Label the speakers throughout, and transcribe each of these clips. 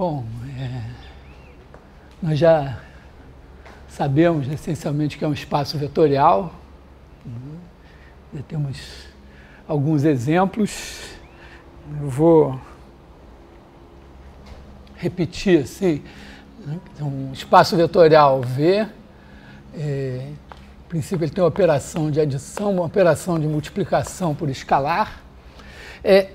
Speaker 1: Bom, é, nós já sabemos essencialmente que é um espaço vetorial. Né? Já temos alguns exemplos. Eu vou repetir assim. Né? Então, um espaço vetorial V, é, princípio ele tem uma operação de adição, uma operação de multiplicação por escalar. É,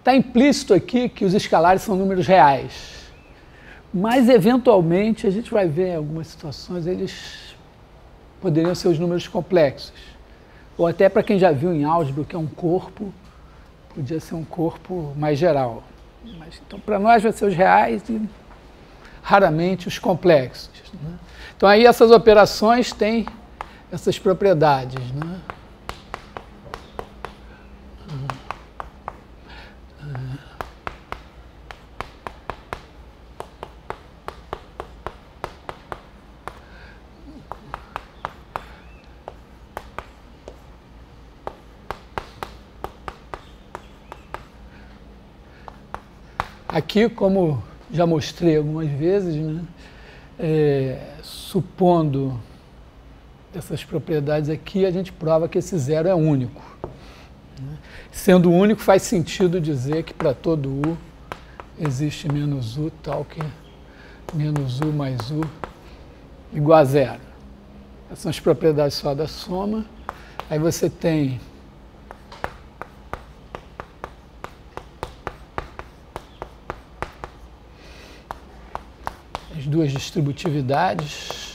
Speaker 1: Está implícito aqui que os escalares são números reais, mas eventualmente a gente vai ver em algumas situações eles poderiam ser os números complexos. Ou até para quem já viu em álgebra que é um corpo, podia ser um corpo mais geral. Mas, então, para nós vai ser os reais e raramente os complexos. Né? Então, aí essas operações têm essas propriedades. Né? Aqui, como já mostrei algumas vezes, né, é, supondo essas propriedades aqui, a gente prova que esse zero é único. Né. Sendo único, faz sentido dizer que para todo U existe menos U, tal que menos U mais U igual a zero. Essas são as propriedades só da soma. Aí você tem duas distributividades.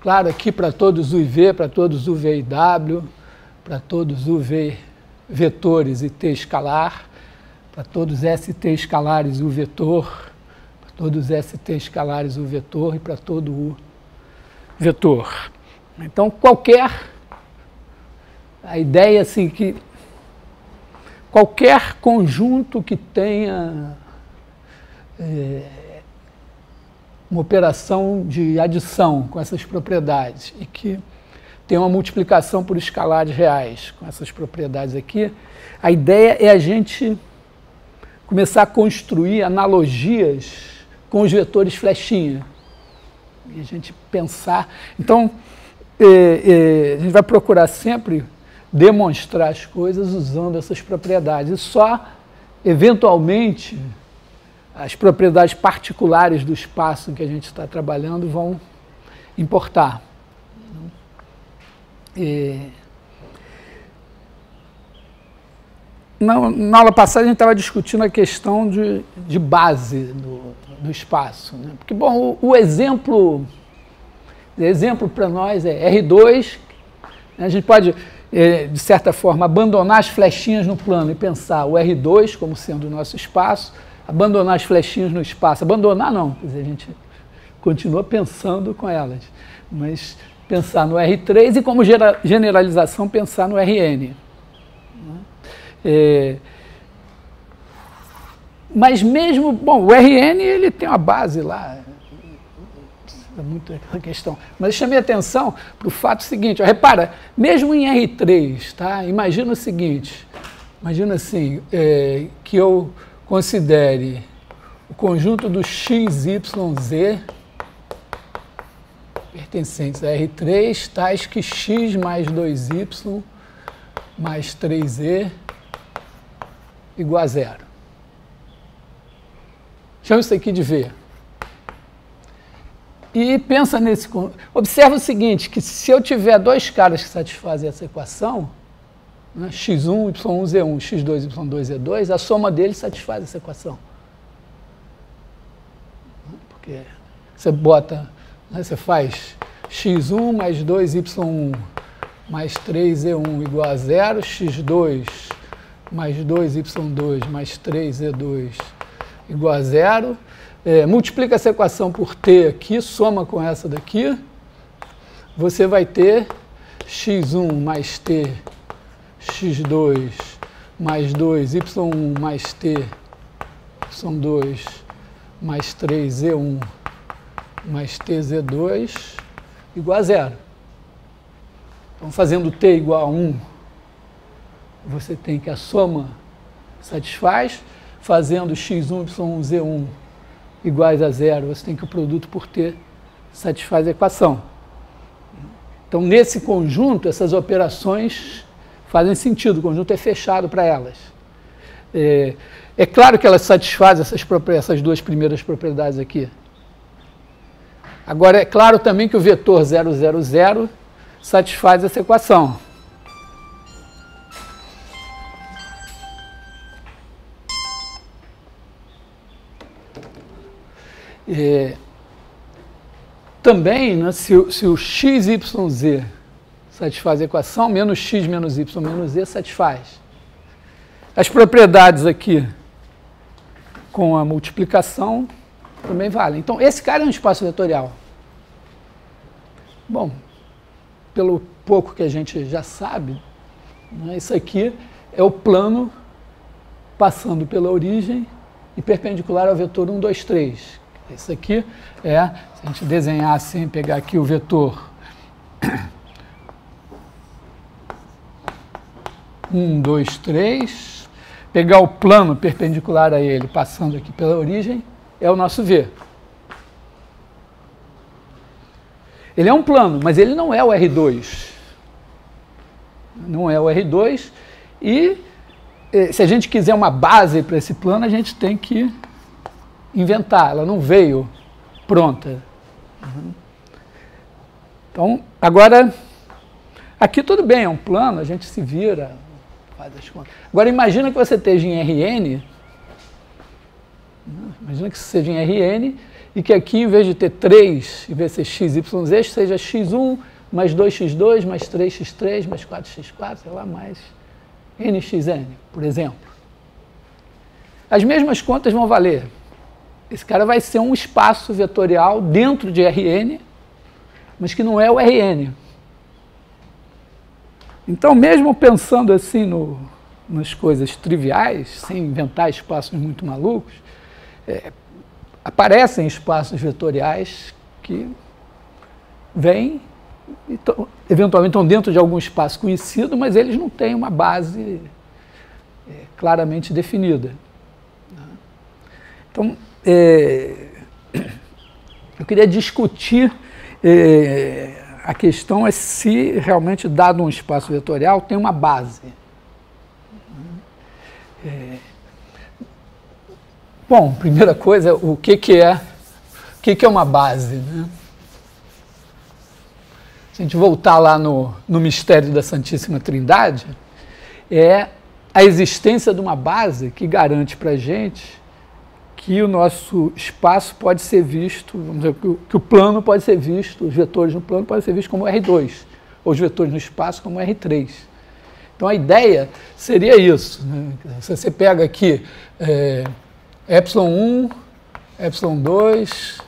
Speaker 1: Claro, aqui para todos U e V, para todos U, V e W, para todos U, V vetores e T escalar para todos ST escalares o vetor, para todos ST escalares o vetor e para todo o vetor. Então, qualquer a ideia assim que qualquer conjunto que tenha é, uma operação de adição com essas propriedades e que tem uma multiplicação por escalares reais com essas propriedades aqui, a ideia é a gente começar a construir analogias com os vetores flechinha. E a gente pensar. Então, é, é, a gente vai procurar sempre demonstrar as coisas usando essas propriedades. E só, eventualmente, as propriedades particulares do espaço em que a gente está trabalhando vão importar. É, na, na aula passada a gente estava discutindo a questão de, de base do, do espaço. Né? Porque, bom, o, o exemplo, exemplo para nós é R2, né? a gente pode, é, de certa forma, abandonar as flechinhas no plano e pensar o R2 como sendo o nosso espaço, abandonar as flechinhas no espaço. Abandonar não, quer dizer, a gente continua pensando com elas, mas pensar no R3 e como generalização pensar no RN. É, mas mesmo, bom, o RN ele tem uma base lá, é muito essa questão. Mas eu chamei atenção para o fato seguinte, ó, repara, mesmo em R3, tá? Imagina o seguinte, imagina assim, é, que eu considere o conjunto do x, y, z pertencentes a R3, tais que x mais 2y mais 3e igual a zero. Chama isso aqui de V. E pensa nesse. Observa o seguinte: que se eu tiver dois caras que satisfazem essa equação, né, x1, y1, z1, x2, y2, z2, a soma deles satisfaz essa equação. Porque você bota, né, você faz x1 mais 2y1 mais 3z1 igual a zero, x2 mais 2y2 mais 3e2 igual a zero. É, multiplica essa equação por t aqui, soma com essa daqui, você vai ter x1 mais t, x2 mais 2, y1 mais t, y2 mais 3, z1 mais t, z2 igual a zero. Então, fazendo t igual a 1, você tem que a soma satisfaz. Fazendo x1, y1, z1 iguais a zero, você tem que o produto por t satisfaz a equação. Então, nesse conjunto, essas operações fazem sentido, o conjunto é fechado para elas. É, é, claro que elas satisfazem essas, essas duas primeiras propriedades aqui. Agora, é claro também que o vetor 0, 0, 0 satisfaz essa equação. É, também, né, se, se o x, y, z satisfaz a equação, menos x menos y menos z satisfaz. As propriedades aqui com a multiplicação também valem. Então, esse cara é um espaço vetorial. Bom, pelo pouco que a gente já sabe, né, isso aqui é o plano passando pela origem e perpendicular ao vetor 1, 2, 3. Isso aqui é, se a gente desenhar assim, pegar aqui o vetor 1, 2, 3, pegar o plano perpendicular a ele, passando aqui pela origem, é o nosso V. Ele é um plano, mas ele não é o R2. Não é o R2. E eh, se a gente quiser uma base para esse plano, a gente tem que inventar. Ela não veio pronta. Então, agora, aqui tudo bem, é um plano, a gente se vira, faz as contas. Agora, imagina que você esteja em RN, imagina que você seja em RN, e que aqui, em vez de ter 3, em vez ser x, y, z, seja x1 mais 2x2 mais 3x3 mais 4x4, sei lá, mais nxn, por exemplo. As mesmas contas vão valer. Esse cara vai ser um espaço vetorial dentro de Rn, mas que não é o Rn. Então, mesmo pensando assim no, nas coisas triviais, sem inventar espaços muito malucos, é, aparecem espaços vetoriais que vêm, e eventualmente estão dentro de algum espaço conhecido, mas eles não têm uma base é, claramente definida. Então, é, eu queria discutir é, a questão é se realmente, dado um espaço vetorial, tem uma base. É, Bom, primeira coisa, o que, que é o que, que é uma base? Né? Se a gente voltar lá no, no mistério da Santíssima Trindade, é a existência de uma base que garante para a gente que o nosso espaço pode ser visto, vamos dizer, que o, plano pode ser visto, os vetores no plano podem ser vistos como R2, ou os vetores no espaço como R3. Então a ideia seria isso. Né? Se você pega aqui é, epsilon 1, epsilon 2,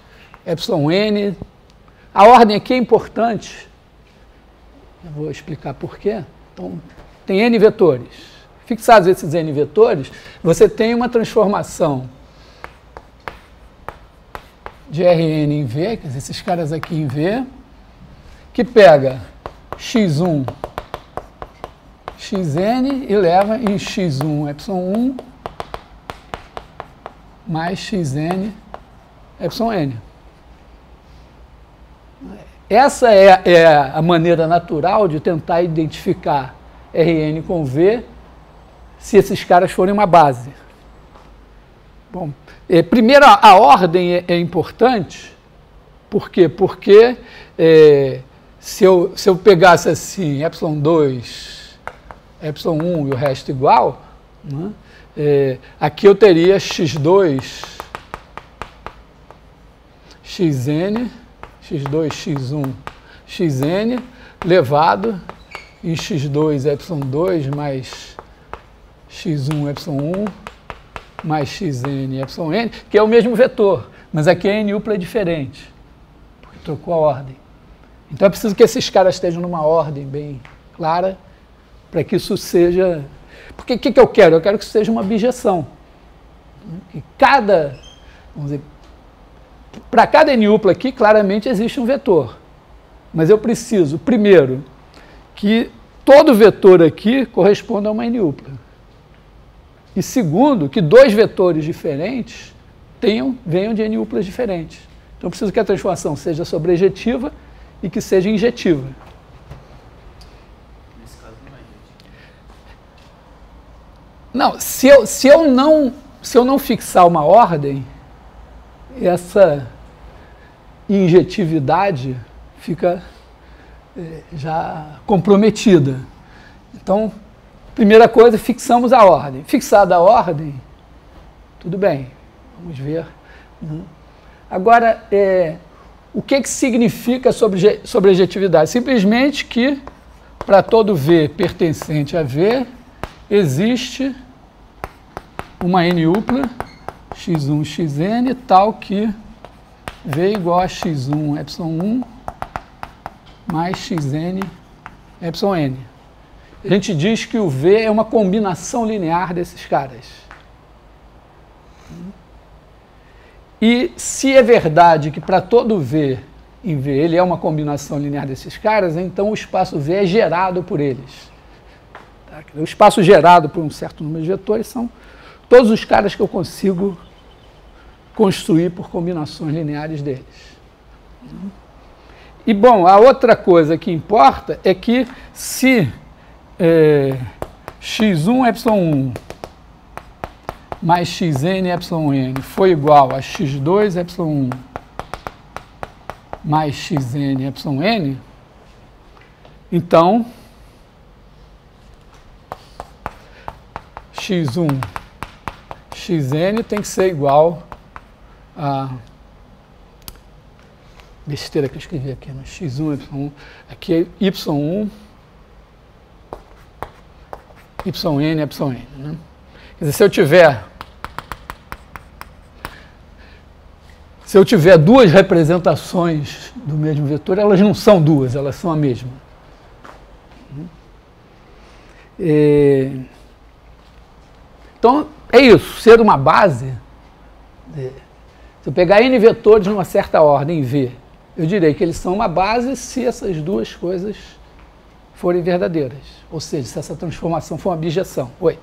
Speaker 1: epsilon n. A ordem aqui é importante. Eu vou explicar por quê. Então, tem n vetores. Fixados esses n vetores, você tem uma transformação de Rn em V, quer dizer, esses caras aqui em V, que pega x1, xn e leva em x1, epsilon 1 mais xn epsilon n. Essa é, é, a maneira natural de tentar identificar Rn com V se esses caras forem uma base. Bom, é, primeiro a, ordem é, é, importante, por quê? Porque é, se, eu, se eu pegasse assim, epsilon 2, epsilon 1 e o resto igual, né, é, aqui eu teria x2, xn, x2, x1, xn, levado em x2, epsilon2, mais x1, epsilon1, mais xn, epsilon que é o mesmo vetor, mas aqui a n-upla é diferente, porque trocou a ordem. Então é preciso que esses caras estejam numa ordem bem clara, para que isso seja Porque o que, que eu quero? Eu quero que seja uma bijeção. Que cada, vamos dizer, para cada N-upla aqui, claramente existe um vetor. Mas eu preciso, primeiro, que todo vetor aqui corresponda a uma N-upla. E segundo, que dois vetores diferentes tenham, venham de N-uplas diferentes. Então eu preciso que a transformação seja sobrejetiva e que seja injetiva. Nesse caso não é Não, se eu, se eu não se eu não fixar uma ordem, essa injetividade fica é, já comprometida. Então, primeira coisa, fixamos a ordem. Fixada a ordem, tudo bem, vamos ver. Uhum. Agora, é, o que, que significa sobre, sobrejetividade? Simplesmente que para todo V pertencente a V existe uma N upla x1, xn, tal que V igual a x1, ε1 mais xn, εn. A gente diz que o V é uma combinação linear desses caras. E se é verdade que para todo V em V ele é uma combinação linear desses caras, então o espaço V é gerado por eles. Tá? O espaço gerado por um certo número de vetores são todos os caras que eu consigo construir por combinações lineares deles. E bom, a outra coisa que importa é que se é, x1, y1 mais xn, yn foi igual a x2, y1 mais xn, yn, então x1, xn tem que ser igual a besteira que eu escrevi aqui, né? x1, y1, aqui é y1 yn yn, né? Quer dizer, se eu tiver Se eu tiver duas representações do mesmo vetor, elas não são duas, elas são a mesma. É... Então, é isso. Ser uma base. É... Se eu pegar n vetores numa certa ordem V, eu direi que eles são uma base se essas duas coisas forem verdadeiras. Ou seja, se essa transformação for uma bijeção. Oi?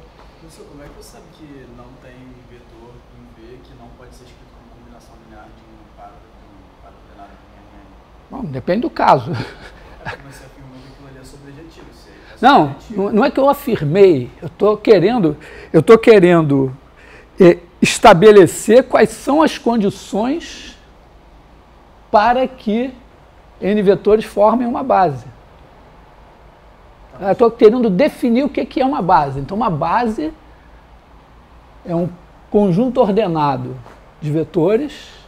Speaker 1: Bom, depende do caso. Não, não é que eu afirmei, eu estou querendo, eu estou querendo é, estabelecer quais são as condições para que N vetores formem uma base. Estou querendo definir o que é uma base. Então, uma base é um conjunto ordenado de vetores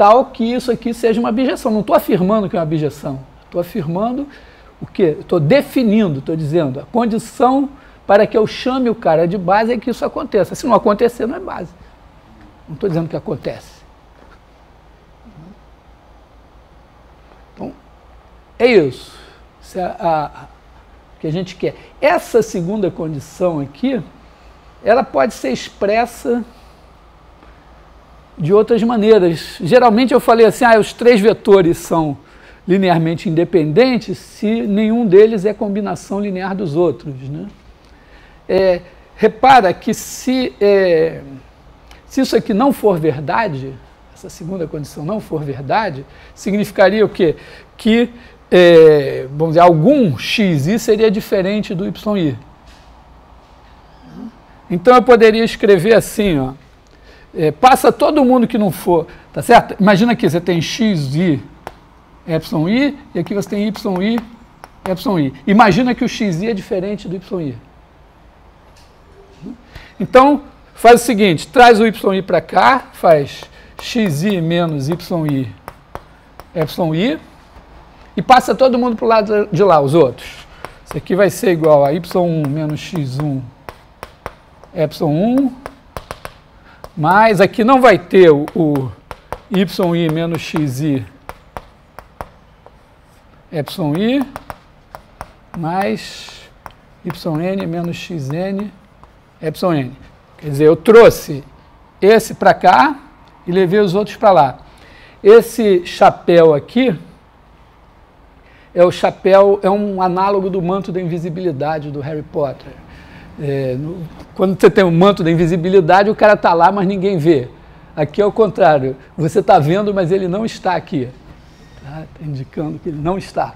Speaker 1: tal que isso aqui seja uma abjeção. Não estou afirmando que é uma abjeção. Estou afirmando o quê? Estou definindo, estou dizendo, a condição para que eu chame o cara de base é que isso aconteça. Se não acontecer, não é base. Não estou dizendo que acontece. Então, é isso. A, que a gente quer. Essa segunda condição aqui, ela pode ser expressa de outras maneiras. Geralmente eu falei assim, ah, os três vetores são linearmente independentes se nenhum deles é combinação linear dos outros. Né? É, repara que se, é, se isso aqui não for verdade, essa segunda condição não for verdade, significaria o quê? Que é, vamos dizer, algum xi seria diferente do yi. Então eu poderia escrever assim, ó, é, passa todo mundo que não for, tá certo? Imagina aqui, você tem x, i, epsilon i, e aqui você tem y, i, epsilon i. Imagina que o x, i é diferente do y, i. Então, faz o seguinte, traz o y, i para cá, faz x, i menos y, i, epsilon i, e passa todo mundo para o lado de lá, os outros. Isso aqui vai ser igual a y1 menos x1, epsilon 1, mas aqui não vai ter o, o yi menos xi epsilon i mais yn menos xn epsilon Quer dizer, eu trouxe esse para cá e levei os outros para lá. Esse chapéu aqui é o chapéu, é um análogo do manto da invisibilidade do Harry Potter. É, no, quando você tem o manto da invisibilidade, o cara está lá, mas ninguém vê. Aqui é o contrário, você está vendo, mas ele não está aqui. Está tá indicando que ele não está.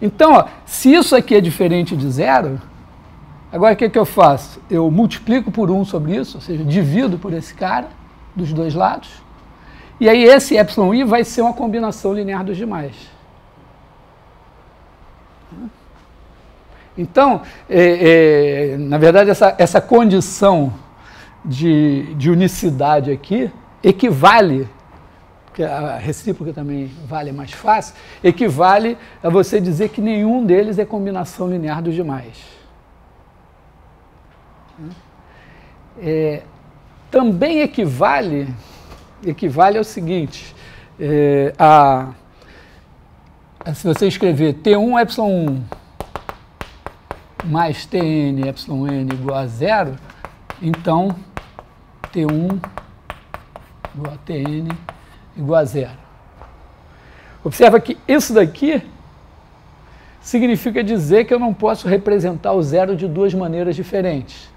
Speaker 1: Então, ó, se isso aqui é diferente de zero, agora o que, que eu faço? Eu multiplico por 1 sobre isso, ou seja, divido por esse cara, dos dois lados, e aí esse εi vai ser uma combinação linear dos demais. Então, é, é, na verdade, essa, essa condição de, de unicidade aqui equivale que a recíproca também vale mais fácil, equivale a você dizer que nenhum deles é combinação linear dos demais. É, também equivale, equivale ao seguinte, é, a, se você escrever T1 epsilon 1 mais Tn n igual a zero, então T1 igual a Tn igual a zero. Observa que isso daqui significa dizer que eu não posso representar o zero de duas maneiras diferentes.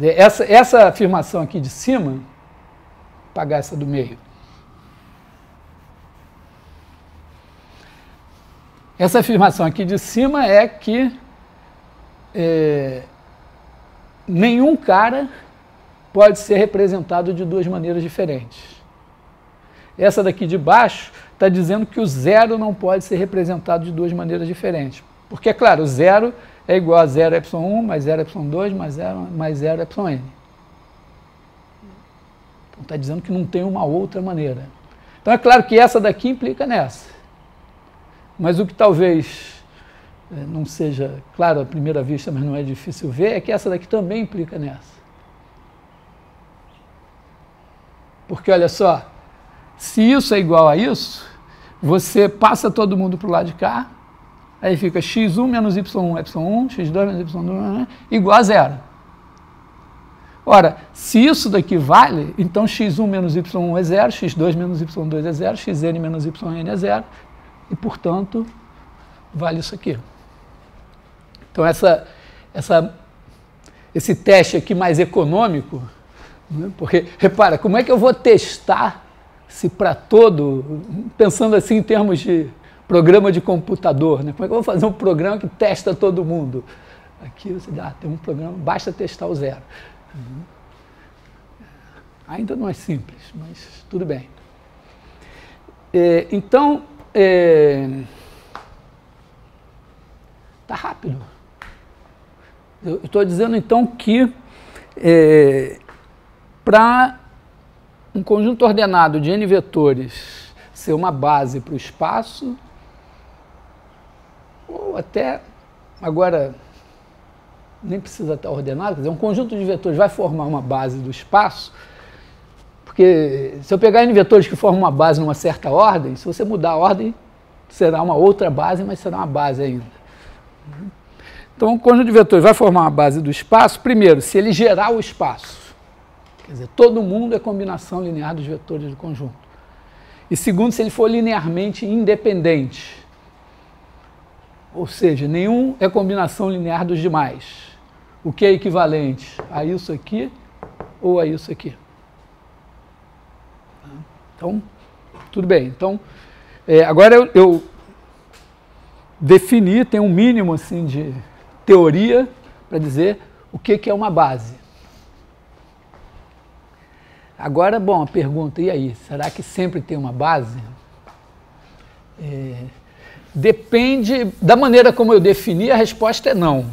Speaker 1: Essa, essa afirmação aqui de cima, pagar essa do meio. Essa afirmação aqui de cima é que é, nenhum cara pode ser representado de duas maneiras diferentes. Essa daqui de baixo está dizendo que o zero não pode ser representado de duas maneiras diferentes. Porque, é claro, zero é igual a 0 epsilon 1 mais 0 epsilon 2 mais 0 mais 0 epsilon n. Então está dizendo que não tem uma outra maneira. Então é claro que essa daqui implica nessa. Mas o que talvez eh, não seja claro à primeira vista, mas não é difícil ver, é que essa daqui também implica nessa. Porque olha só, se isso é igual a isso, você passa todo mundo para o lado de cá, aí fica x1 menos y1, y1, x2 menos y2 igual a zero. Ora, se isso daqui vale, então x1 menos y1 é zero, x2 menos y2 é zero, xn menos yn é zero, e, portanto, vale isso aqui. Então, essa, essa, esse teste aqui mais econômico né? Porque, repara, como é que eu vou testar se para todo, pensando assim em termos de programa de computador, né? como é que eu vou fazer um programa que testa todo mundo? Aqui você dá, tem um programa, basta testar o zero. Uhum. Ainda não é simples, mas tudo bem. É, então, é, rápido. Eu estou dizendo então que é, para um conjunto ordenado de n vetores ser uma base para o espaço, ou até, agora, nem precisa estar ordenado, quer dizer, um conjunto de vetores vai formar uma base do espaço, porque se eu pegar n vetores que formam uma base numa certa ordem, se você mudar a ordem, será uma outra base, mas será uma base ainda. Então, um conjunto de vetores vai formar uma base do espaço, primeiro, se ele gerar o espaço. Quer dizer, todo mundo é combinação linear dos vetores do conjunto. E segundo, se ele for linearmente independente. Ou seja, nenhum é combinação linear dos demais. O que é equivalente a isso aqui ou a isso aqui. Então, tudo bem. Então, é, agora eu, eu defini, tem um mínimo assim de teoria para dizer o que, que é uma base. Agora, bom, a pergunta, e aí, será que sempre tem uma base? É, depende da maneira como eu defini, a resposta é não.